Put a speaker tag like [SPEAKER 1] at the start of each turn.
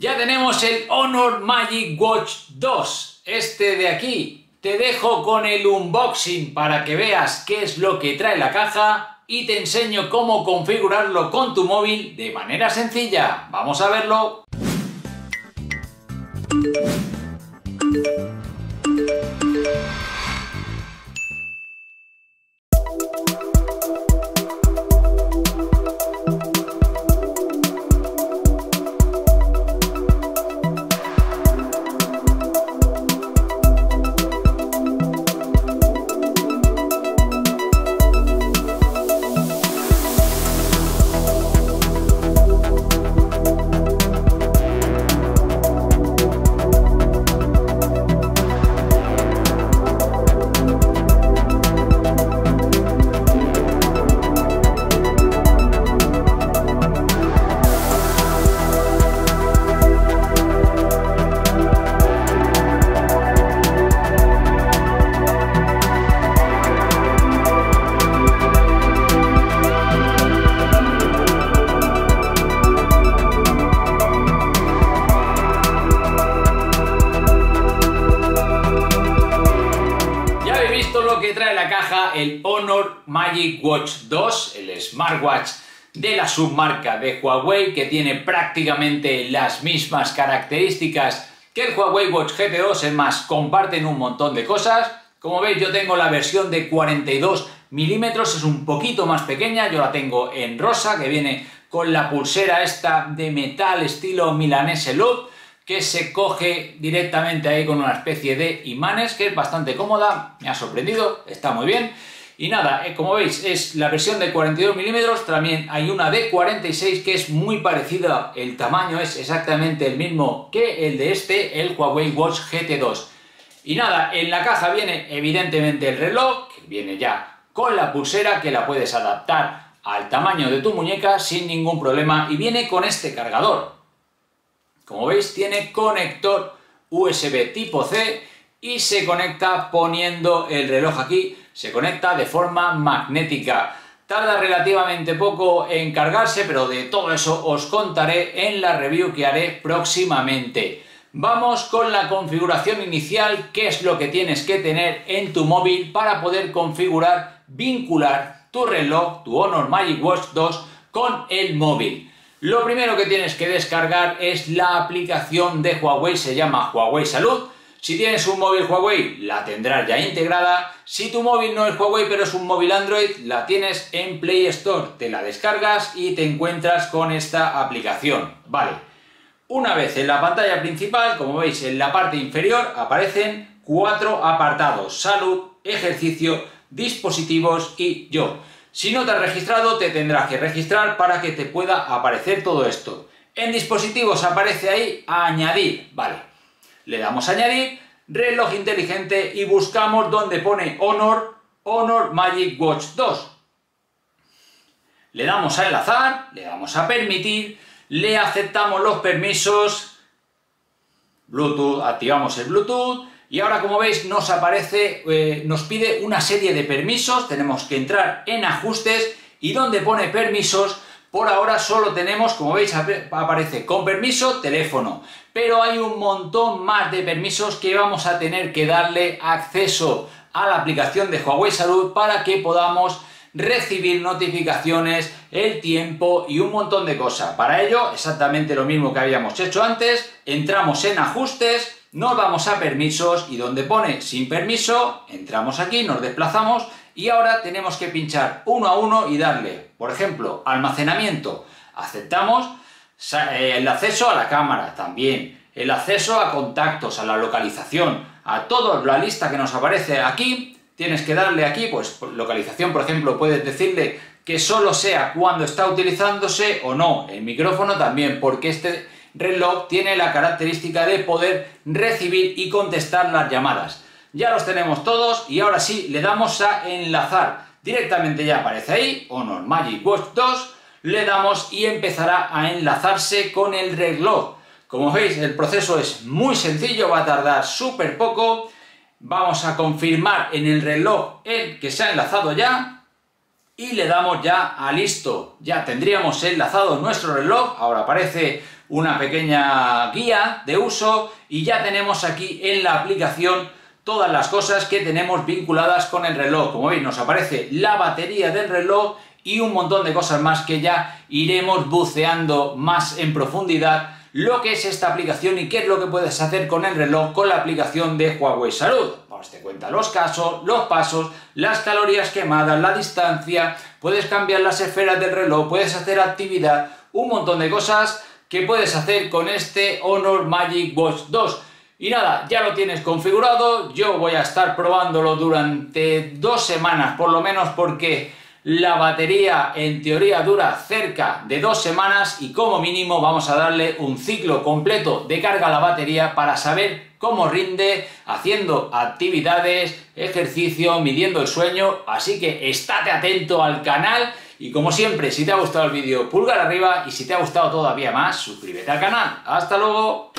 [SPEAKER 1] Ya tenemos el Honor Magic Watch 2, este de aquí. Te dejo con el unboxing para que veas qué es lo que trae la caja y te enseño cómo configurarlo con tu móvil de manera sencilla. Vamos a verlo. El Honor Magic Watch 2, el smartwatch de la submarca de Huawei que tiene prácticamente las mismas características que el Huawei Watch GT2, es más, comparten un montón de cosas. Como veis yo tengo la versión de 42 milímetros, es un poquito más pequeña, yo la tengo en rosa que viene con la pulsera esta de metal estilo milanese loop que se coge directamente ahí con una especie de imanes, que es bastante cómoda, me ha sorprendido, está muy bien. Y nada, eh, como veis, es la versión de 42 milímetros, también hay una de 46 que es muy parecida, el tamaño es exactamente el mismo que el de este, el Huawei Watch GT2. Y nada, en la caja viene evidentemente el reloj, que viene ya con la pulsera, que la puedes adaptar al tamaño de tu muñeca sin ningún problema, y viene con este cargador, como veis tiene conector USB tipo C y se conecta poniendo el reloj aquí, se conecta de forma magnética. Tarda relativamente poco en cargarse, pero de todo eso os contaré en la review que haré próximamente. Vamos con la configuración inicial, qué es lo que tienes que tener en tu móvil para poder configurar, vincular tu reloj, tu Honor Magic Watch 2 con el móvil. Lo primero que tienes que descargar es la aplicación de Huawei, se llama Huawei Salud. Si tienes un móvil Huawei, la tendrás ya integrada. Si tu móvil no es Huawei, pero es un móvil Android, la tienes en Play Store. Te la descargas y te encuentras con esta aplicación. Vale. Una vez en la pantalla principal, como veis en la parte inferior, aparecen cuatro apartados. Salud, ejercicio, dispositivos y yo. Si no te has registrado, te tendrás que registrar para que te pueda aparecer todo esto. En dispositivos aparece ahí añadir, vale. Le damos a añadir, reloj inteligente y buscamos donde pone Honor, Honor Magic Watch 2. Le damos a enlazar, le damos a permitir, le aceptamos los permisos, Bluetooth, activamos el Bluetooth, y ahora, como veis, nos aparece, eh, nos pide una serie de permisos, tenemos que entrar en ajustes. Y donde pone permisos, por ahora solo tenemos, como veis, aparece con permiso, teléfono, pero hay un montón más de permisos que vamos a tener que darle acceso a la aplicación de Huawei Salud para que podamos recibir notificaciones, el tiempo y un montón de cosas. Para ello, exactamente lo mismo que habíamos hecho antes, entramos en ajustes, nos vamos a permisos y donde pone sin permiso, entramos aquí, nos desplazamos y ahora tenemos que pinchar uno a uno y darle, por ejemplo, almacenamiento. Aceptamos eh, el acceso a la cámara también, el acceso a contactos, a la localización, a toda la lista que nos aparece aquí, tienes que darle aquí, pues localización, por ejemplo, puedes decirle que solo sea cuando está utilizándose o no, el micrófono también, porque este reloj tiene la característica de poder recibir y contestar las llamadas. Ya los tenemos todos y ahora sí le damos a enlazar. Directamente ya aparece ahí, Honor Magic Watch 2, le damos y empezará a enlazarse con el reloj. Como veis, el proceso es muy sencillo, va a tardar súper poco. Vamos a confirmar en el reloj el que se ha enlazado ya y le damos ya a listo. Ya tendríamos enlazado nuestro reloj, ahora aparece una pequeña guía de uso y ya tenemos aquí en la aplicación todas las cosas que tenemos vinculadas con el reloj. Como veis nos aparece la batería del reloj y un montón de cosas más que ya iremos buceando más en profundidad lo que es esta aplicación y qué es lo que puedes hacer con el reloj con la aplicación de Huawei Salud. Vamos, te cuenta los casos, los pasos, las calorías quemadas, la distancia, puedes cambiar las esferas del reloj, puedes hacer actividad, un montón de cosas que puedes hacer con este Honor Magic Watch 2. Y nada, ya lo tienes configurado, yo voy a estar probándolo durante dos semanas por lo menos porque la batería en teoría dura cerca de dos semanas y como mínimo vamos a darle un ciclo completo de carga a la batería para saber cómo rinde haciendo actividades, ejercicio, midiendo el sueño. Así que estate atento al canal y como siempre, si te ha gustado el vídeo, pulgar arriba y si te ha gustado todavía más, suscríbete al canal. ¡Hasta luego!